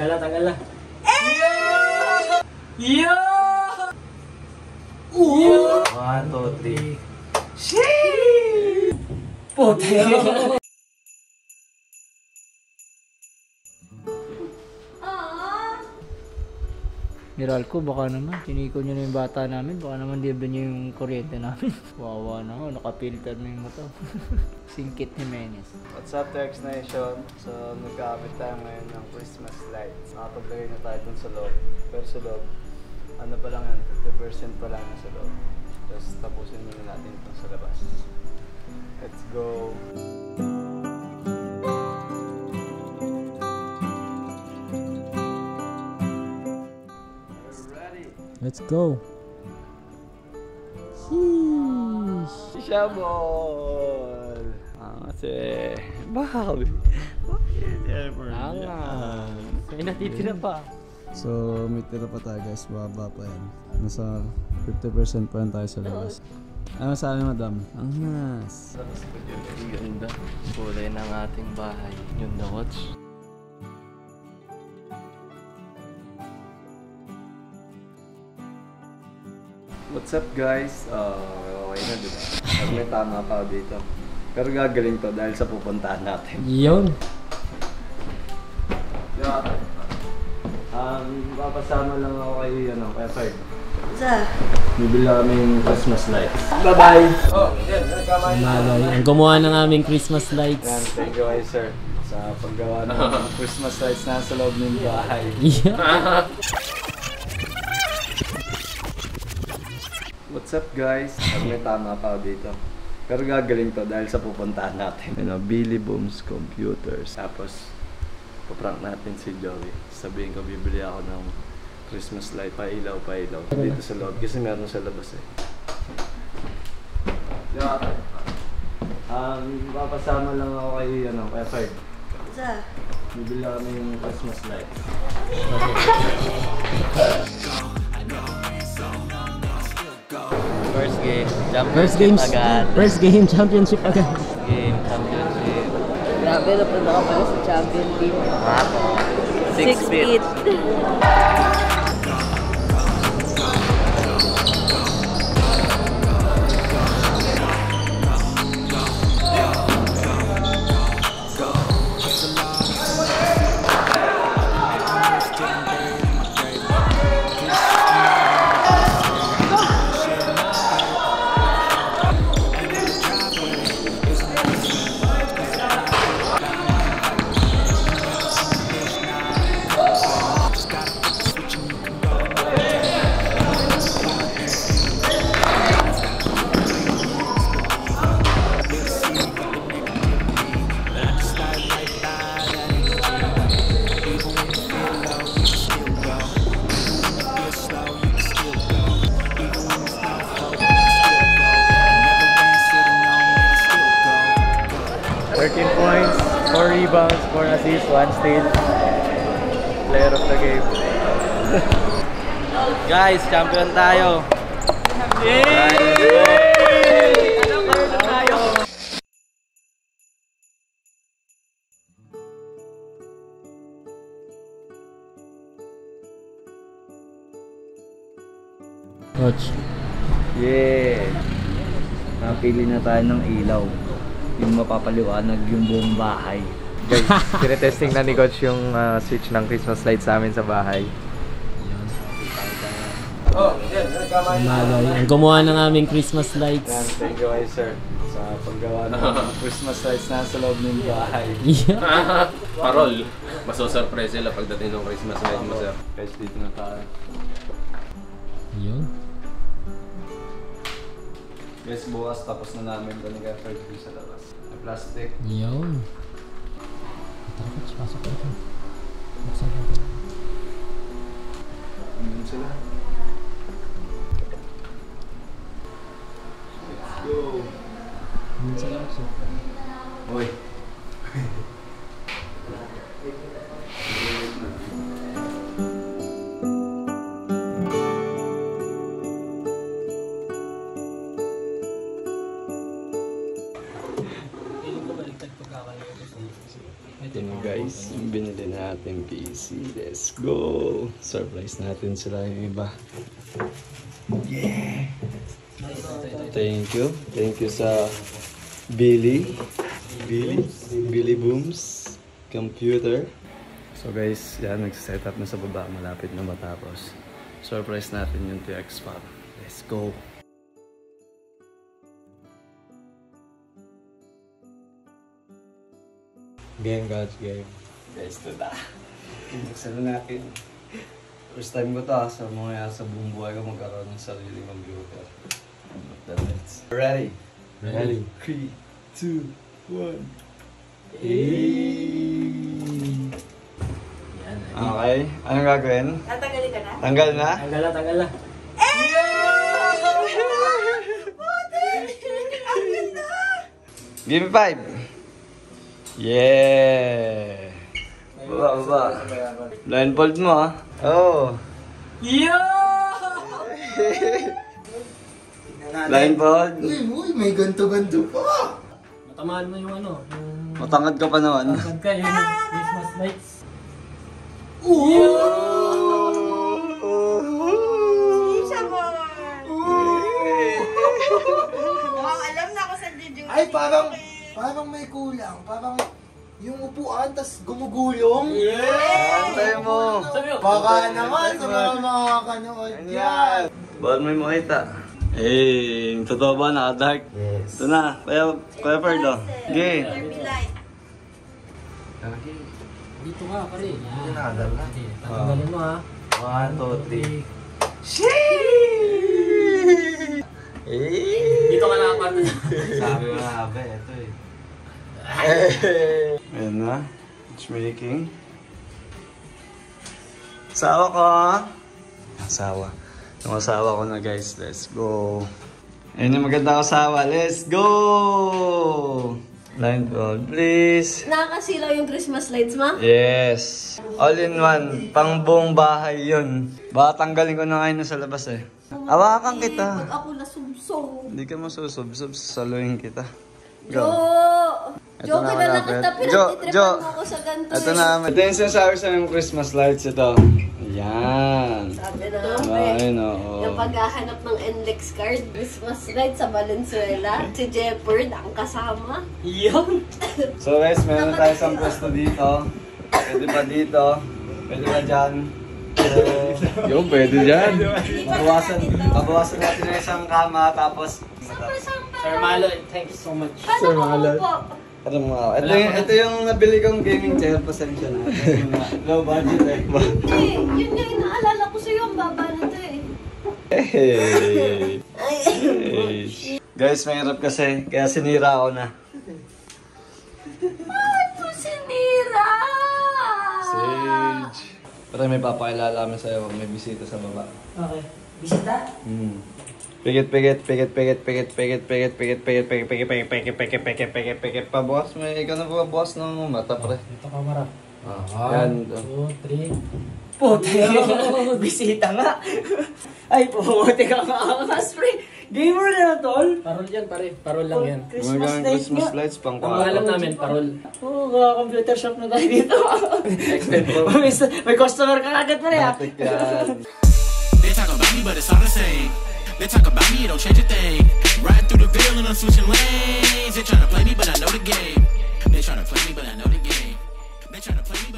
Tanggal na, tanggal na. Yeah! Yeah! One, two, three. Puti! Miralco, baka naman. Tiniko nyo na yung bata namin. Baka naman libre nyo yung kuryente namin. Wawa na ako. Nakapilter na yung mata. Singkit Jimenez. What's up, Tex Nation? So, nagkakabit tayo ngayon ng Christmas lights. Nakapaglagay na tayo dun sa loob. Pero sa loob, ano pa lang yan, 50% pa lang sa loob. Tapos tapusin muna natin itong sa labas. Let's go! Let's go. Sheesh. Shabol! Ah, kasi... Ever? Tama. May natitira pa. So, may tira pa tayo guys, baba pa yan. Nasa 50% pa yan tayo sa labas. Ano sabi madam? Ang nas. Ganda. Kulay ng ating bahay. Yung the watch. What's up guys? Uh, okay na diba? Pag may tama pa dito. Pero gagaling to dahil sa pupuntahan natin. Yun. Yeah. Um, papasama lang ako kay, ano, kay Ferd. Sa? Bibili kami yung Christmas lights. Bye-bye! Oh, yan. Nagkamay Malay. Ang gumawa ng aming Christmas Yan, lights. thank you kay sir sa paggawa ng Christmas lights na sa loob ng bahay. Yeah. What's up guys? Pag may tama pa ako dito. Pero gagaling to dahil sa pupuntahan natin. You know, Billy Booms Computers. Tapos, paprank natin si Joey. Sabihin ko, bibili ako ng Christmas light, pa ilaw, pa ilaw. Dito sa loob. Kasi meron sa labas eh. Yeah. Um, papasama lang ako kay, ano, kay Ferd. Sa? Bibili kami yung Christmas light. First games. agad. First game championship agad. Game. Championship. Grabe, napunta ka pala sa champion team. Ako. Six, feet. Thirteen rebounds, 4 assists, 1 steal. Player of the game. Guys, champion tayo. Coach. Yeah! Napili na tayo ng ilaw. Yung mapapaliwanag yung buong bahay. Guys, tinetesting na ni Coach yung ah, switch ng Christmas lights sa amin sa bahay. Oh, Malay. Ang gumawa ng aming Christmas Yan, lights. thank you kay sir sa paggawa ng Christmas lights na sa loob ng bahay. Yeah. Parol, masosurprise sila pagdating ng Christmas night mo, sir. Guys, dito na tayo. Yun. Guys, bukas tapos na namin ito ni Keferd sa labas. Plastic. Yun. Coach, pasok ko. Buksan natin. Andun sila. Guys. binili natin PC. Let's go! Surprise natin sila yung iba. Yeah! Thank you. Thank you sa Billy. Billy? Billy Booms Computer. So guys, yan, nagsiset up na sa baba. Malapit na matapos. Surprise natin yung TX Pop. Let's go! Game, guys, game. Guys, ito na. Buksan na natin. First time ko to ha, sa mga sa buong buhay ko magkaroon ng sariling computer. The lights. Ready? Ready. 3, 2, 1. Okay. Anong gagawin? Tatanggalin ka na? Tanggal na? Tanggal na, tanggal na. Give me five. Yeah. Baba, baba. Blindfold mo ah. Oh. Yo! Blindfold. Uy, may ganto-ganto pa. Matamaan mo yung ano, yung Matangad ka pa naman. pagka yung Christmas lights. Isa mo! Mukhang alam na ako sa Juju. Ay, parang, parang may kulang. Parang yung upuan, tas gumugulong. Antay mo. Baka naman sa mga makakanood yan. Bawal may makita. Eh, totoo ba naka-dark? Yes. Ito na. Kaya, kaya Ferdo. Okay. Light. Dito ka, pare. Yan. Nakadal na. Tatanggalin mo ha. One, two, three. Dito ka nakapan. Sabi ko nga ba, ito eh. Ayan na. Matchmaking. Asawa ko. Asawa. Yung asawa ko na guys. Let's go. Ayun yung maganda asawa. Let's go! Blindfold, please. Nakakasilaw yung Christmas lights, ma? Yes. All in one. Pang buong bahay yun. Baka tanggalin ko na ngayon sa labas eh. Awakan kita. Pag ako nasubsong. Hindi ka masusubsob. Saluhin kita. Jo! Ito Jo, na, kilala kita. Jo, Pinagtitripan Jo. mo ako sa ganito Ito eh. na. Ito yung sinasabi sa yung Christmas lights ito. Yan. Sabi na Ayun, oo. Yung paghahanap ng NLEX card, Christmas light sa Valenzuela, si Jeopard ang kasama. Yun! So guys, meron tayo isang pwesto dito. Pwede pa dito. Pwede pa dyan. Yung pwede dyan. Babawasan, babawasan natin ng isang kama tapos Sir Malo, thank you so much. Ko po? Ano mo ito yung, ito yung nabili kong gaming chair, pasensya na. Low budget eh. Eh, yun nga yung naalala ko sa'yo, ang baba nito eh. Hey. Ay, Hey. Guys, mahirap kasi, kaya sinira ako na. Pero may papakilala kami sa'yo, may bisita sa baba. Okay. Bisita? Hmm. Pigit, pigit, pigit, pigit, pigit, pigit, pigit, pigit, pigit, pigit, pigit, pigit, pigit, pigit, pigit, pigit, pigit, pa boss. May ikaw na pa boss ng mata pre. Dito ka marap. Ah, yan. Two, three. Puti. Bisita nga. Ay, puti ka nga. Spray. Gamer na na, tol. Parol yan, pare. Parol lang yan. Christmas Mga light Christmas lights pang Ang pangalan kwarto. namin, parol. Oo, oh, computer shop na tayo dito. may, may customer ka agad pa rin ha. They talk about me, but it's all the same. They talk about me, it don't change a thing. Riding through the Ville and I'm switching lanes. They tryna play me, but I know the game. They tryna play me, but I know the game. They tryna play me,